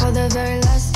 for the very last